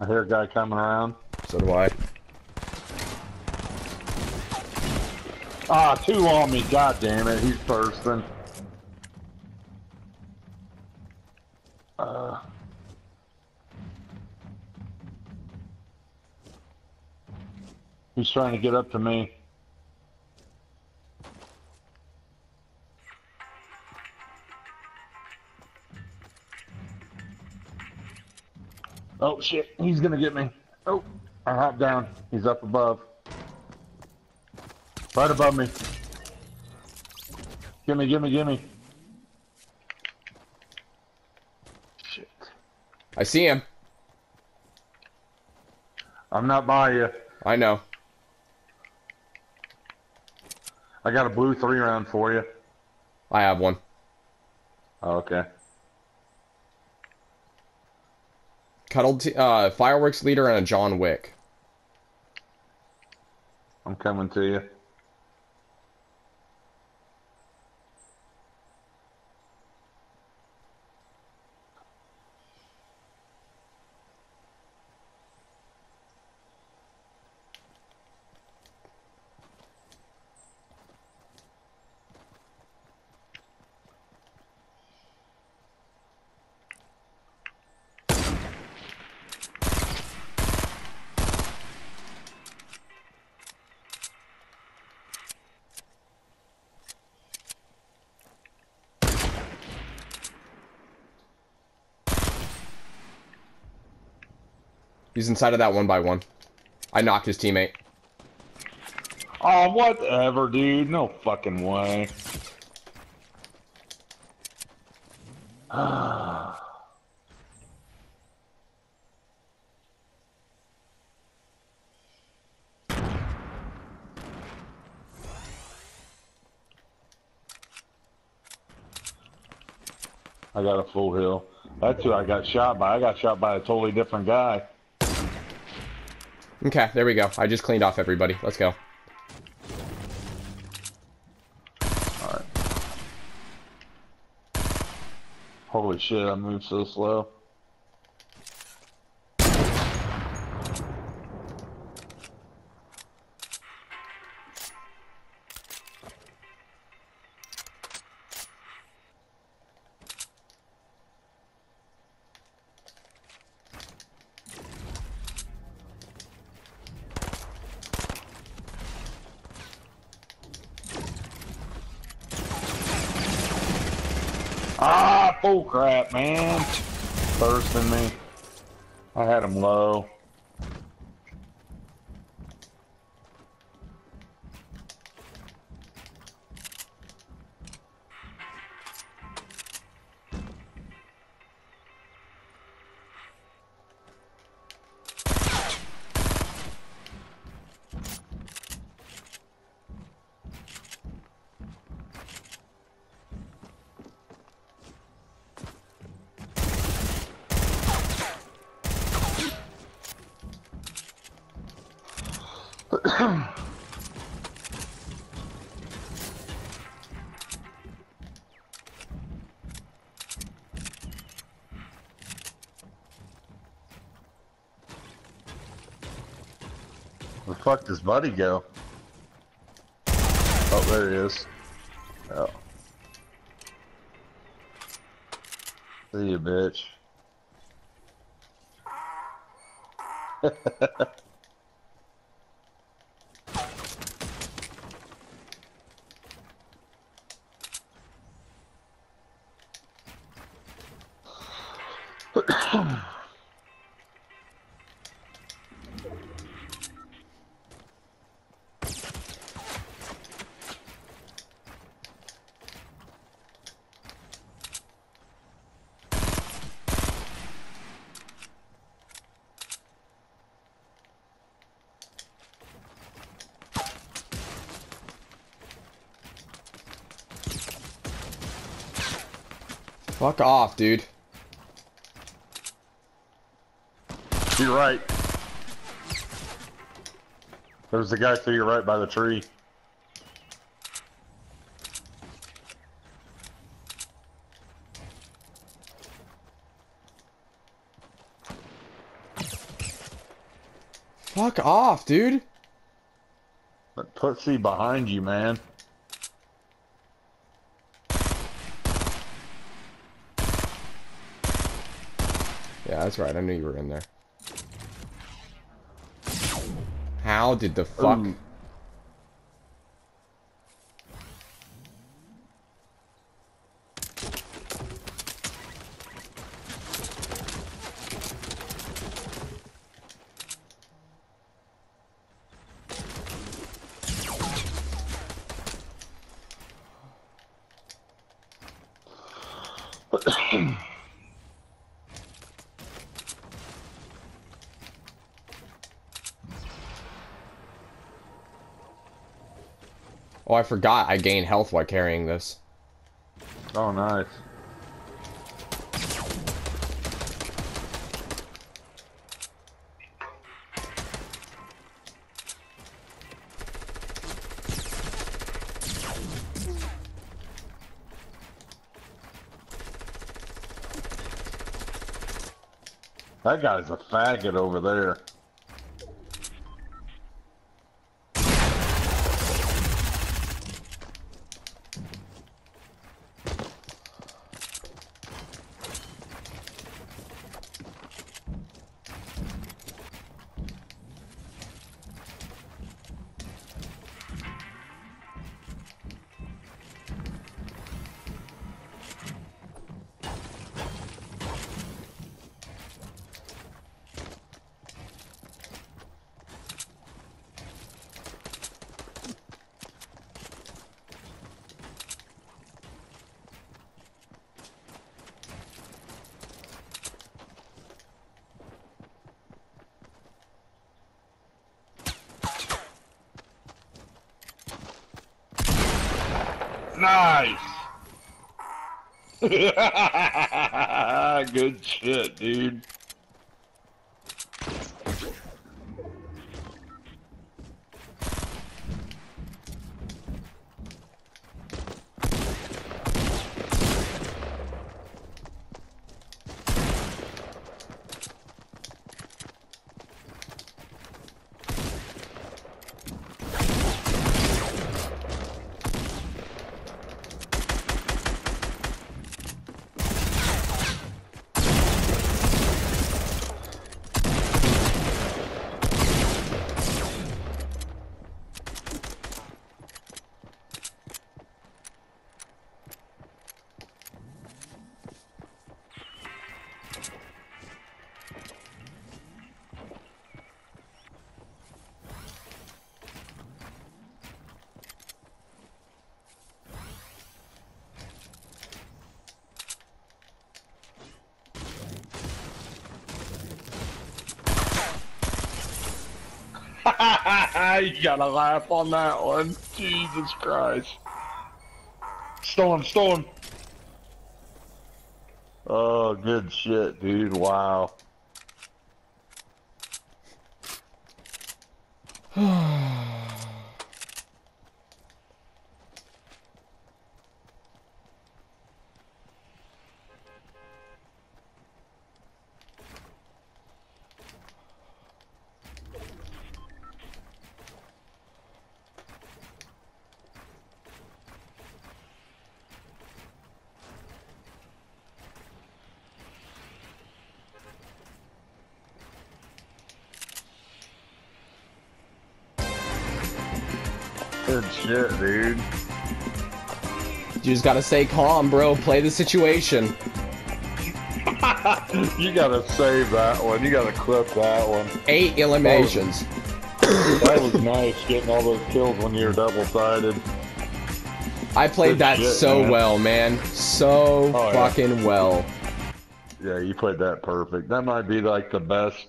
I hear a guy coming around. So do I. Ah, two on me. God damn it. He's bursting. Uh, he's trying to get up to me. Shit, he's gonna get me. Oh, I hopped down. He's up above. Right above me. Gimme, gimme, gimme. Shit. I see him. I'm not by you. I know. I got a blue three round for you. I have one. Oh, okay. Cuddled t- uh, fireworks leader and a John Wick. I'm coming to you. He's inside of that one by one. I knocked his teammate. Oh, whatever, dude. No fucking way. I got a full hill. That's who I got shot by. I got shot by a totally different guy. Okay, there we go. I just cleaned off everybody. Let's go. Alright. Holy shit, I moved so slow. Full crap, man. Bursting me. I had him low. Where the fuck does Buddy go? Oh, there he is. Oh. See you, bitch. Fuck off, dude. You're right. There's the guy to your right by the tree. Fuck off, dude. That pussy behind you, man. Yeah, that's right. I knew you were in there. How did the fuck? Mm. Ooh. Oh, I forgot. I gained health while carrying this. Oh, nice. That guy's a faggot over there. Nice. Good shit, dude. you gotta laugh on that one. Jesus Christ. Storm, storm. Oh, good shit, dude. Wow. Good shit, dude. You just gotta stay calm, bro. Play the situation. you gotta save that one. You gotta clip that one. Eight eliminations. That was nice getting all those kills when you're double sided. I played Good that shit, so man. well, man. So Oh, yeah. fucking well. Yeah, you played that perfect. That might be like the best